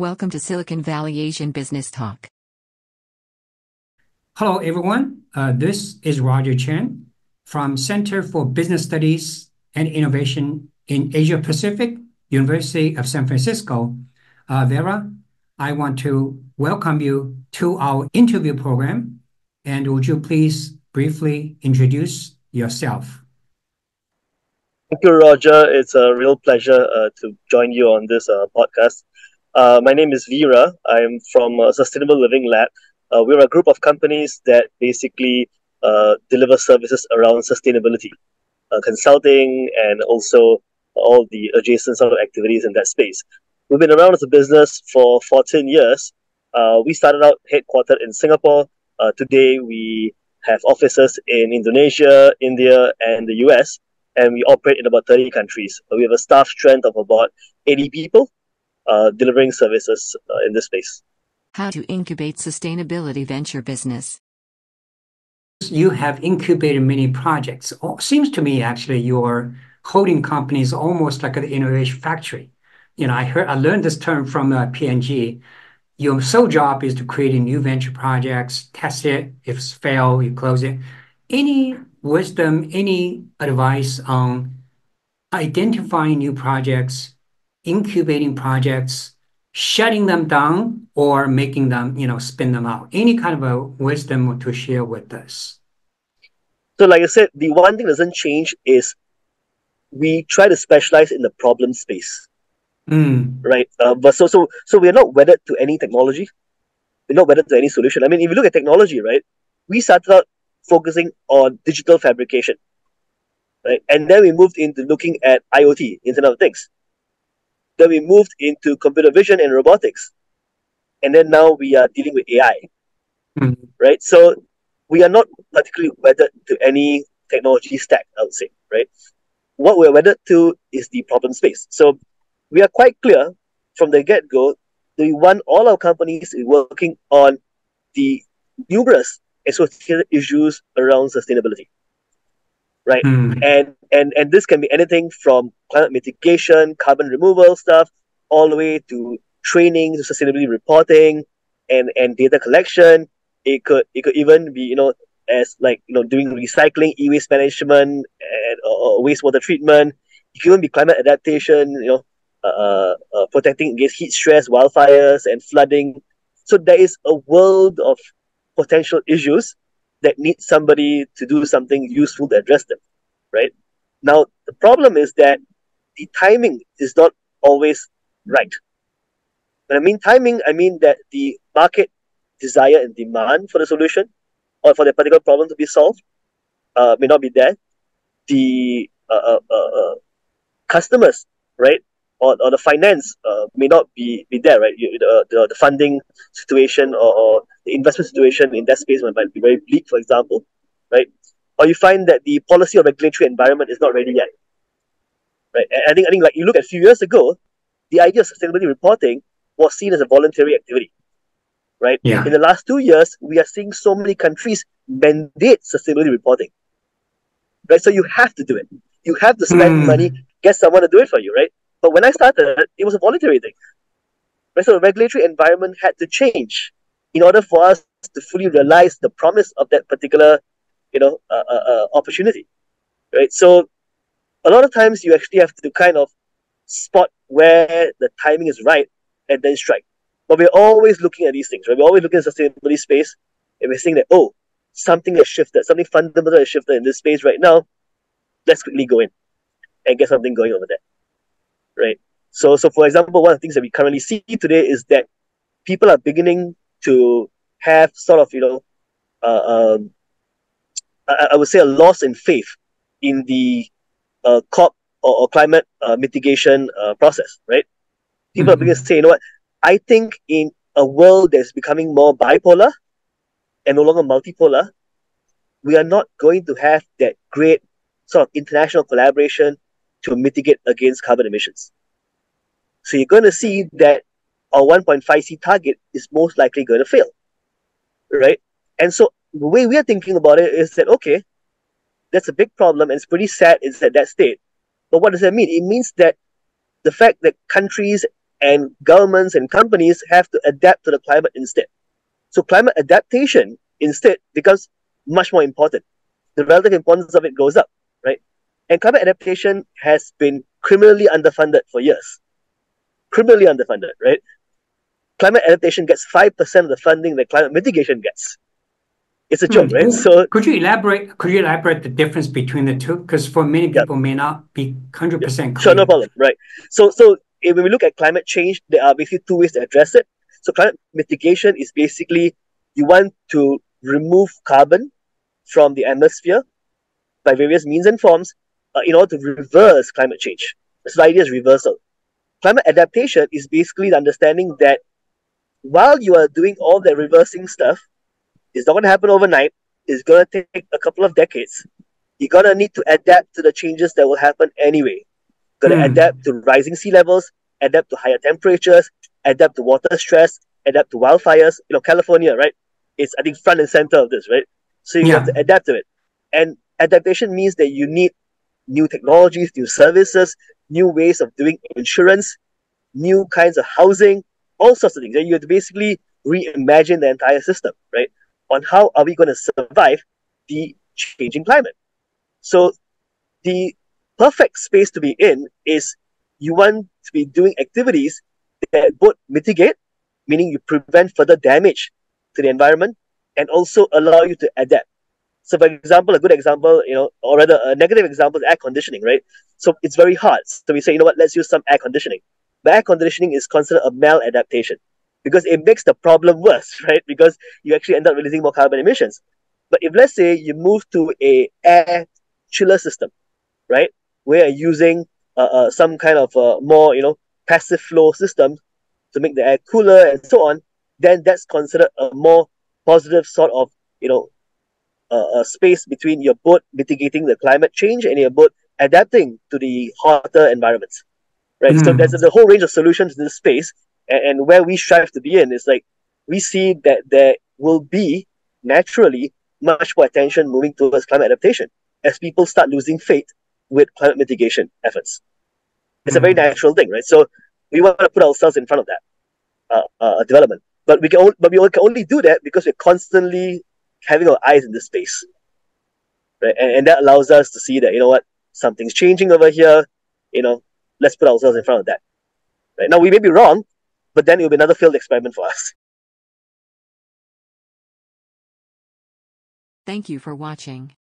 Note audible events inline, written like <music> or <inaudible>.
Welcome to Silicon Valley Asian Business Talk. Hello, everyone. Uh, this is Roger Chen from Center for Business Studies and Innovation in Asia Pacific, University of San Francisco. Uh, Vera, I want to welcome you to our interview program. And would you please briefly introduce yourself? Thank you, Roger. It's a real pleasure uh, to join you on this uh, podcast. Uh, my name is Vera. I'm from uh, Sustainable Living Lab. Uh, we're a group of companies that basically uh, deliver services around sustainability, uh, consulting, and also all the adjacent sort of activities in that space. We've been around as a business for 14 years. We started out headquartered in Singapore. today, we have offices in Indonesia, India, and the US, and we operate in about 30 countries. We have a staff strength of about 80 people delivering services uh, in this space. How to incubate sustainability venture business. You have incubated many projects. Oh, seems to me actually your holding company is almost like an innovation factory. You know, I heard I learned this term from uh, P&G. Your sole job is to create new venture projects, test it. If it's fail, you close it. Any wisdom, any advice on identifying new projects, incubating projects, shutting them down, or making them, you know, spin them out? Any kind of a wisdom to share with us? So, like I said, the one thing that doesn't change is we try to specialize in the problem space. Mm. Right. Uh, but so so so we're not wedded to any technology. We're not wedded to any solution. I mean, if you look at technology, right, we started out focusing on digital fabrication. Right. And then we moved into looking at IoT, Internet of Things. Then we moved into computer vision and robotics. And then now we are dealing with AI. Mm. Right? So we are not particularly wedded to any technology stack, I would say, right? What we're wedded to is the problem space. So we are quite clear from the get go that we want all our companies working on the numerous associated issues around sustainability right? Mm. And and and this can be anything from climate mitigation, carbon removal stuff, all the way to training, to sustainability reporting, and and data collection. It could it could even be you know as like you know doing recycling, e-waste management, and or, wastewater treatment. It can even be climate adaptation. You know. Uh, uh, protecting against heat stress, wildfires, and flooding. So there is a world of potential issues that need somebody to do something useful to address them, right? Now, the problem is that the timing is not always right. When I mean timing, I mean that the market desire and demand for the solution or for the particular problem to be solved uh, may not be there. The uh, uh, uh, uh customers, right, or, or the finance uh, may not be, be there, right? You, the, the, the funding situation or, or, the investment situation in that space might be very bleak, for example, right? Or you find that the policy or regulatory environment is not ready yet, right? And I think, I think like you look at a few years ago, the idea of sustainability reporting was seen as a voluntary activity, right? Yeah. In the last two years, we are seeing so many countries mandate sustainability reporting, right? So you have to do it. You have to spend mm. money, get someone to do it for you, right? But when I started, it was a voluntary thing. Right? So the regulatory environment had to change in order for us to fully realize the promise of that particular, you know, uh, uh, uh, opportunity. Right. So a lot of times you actually have to kind of spot where the timing is right and then strike. But we're always looking at these things, right? We're always looking at sustainability space and we're saying that, oh, something has shifted, something fundamental has shifted in this space right now. Let's quickly go in and get something going over there right? So, so for example, one of the things that we currently see today is that people are beginning to have sort of, you know, uh, um, I, I, would say a loss in faith in the uh, COP or, or climate uh, mitigation uh, process, right? People mm-hmm. are beginning to say, you know what, I think in a world that's becoming more bipolar and no longer multipolar, we are not going to have that great sort of international collaboration to mitigate against carbon emissions. So you're going to see that our 1.5C target is most likely going to fail, right? And so the way we are thinking about it is that, okay, that's a big problem and it's pretty sad it's at that state. But what does that mean? It means that the fact that countries and governments and companies have to adapt to the climate instead. So climate adaptation instead becomes much more important. The relative importance of it goes up, right? And climate adaptation has been criminally underfunded for years. Criminally underfunded, right? Climate adaptation gets 5% of the funding that climate mitigation gets. It's a joke, hmm. right? So could you elaborate could you elaborate the difference between the two? Because for many people yeah. may not be 100% clear. Sure, no problem. Right. So so if, when we look at climate change, there are basically two ways to address it. So climate mitigation is basically you want to remove carbon from the atmosphere by various means and forms uh, in order to reverse climate change. So the idea is reversal. Climate adaptation is basically the understanding that while you are doing all the reversing stuff, it's not going to happen overnight. It's going to take a couple of decades. You're going to need to adapt to the changes that will happen anyway. You're going to mm. adapt to rising sea levels, adapt to higher temperatures, adapt to water stress, adapt to wildfires. You know, California, right? It's, I think, front and center of this, right? So you yeah. have to adapt to it. And adaptation means that you need new technologies, new services, new ways of doing insurance, new kinds of housing, all sorts of things. And you have to basically reimagine the entire system, right? On how are we going to survive the changing climate. So the perfect space to be in is you want to be doing activities that both mitigate, meaning you prevent further damage to the environment, and also allow you to adapt. So, for example, a good example, you know, or rather a negative example is air conditioning, right? So it's very hard. So we say, you know what, let's use some air conditioning. But air conditioning is considered a maladaptation because it makes the problem <laughs> worse, right? Because you actually end up releasing more carbon emissions. But if let's say you move to a air chiller system, right, where you're using uh, uh, some kind of uh, more, you know, passive flow system to make the air cooler and so on, then that's considered a more positive sort of, you know, a space between your boat mitigating the climate change and your boat adapting to the hotter environments, right? Mm. So hmm. there's a whole range of solutions in this space, and, and where we strive to be in is like we see that there will be naturally much more attention moving towards climate adaptation as people start losing faith with climate mitigation efforts. It's mm. a very hmm. natural thing, right? So we want to put ourselves in front of that uh, uh, development. But we can only, but we can only do that because we're constantly having our eyes in this space, right? And, and that allows us to see that you know what something's changing over here. You know, let's put ourselves in front of that. Right now, we may be wrong, but then it will be another failed experiment for us. Thank you for watching.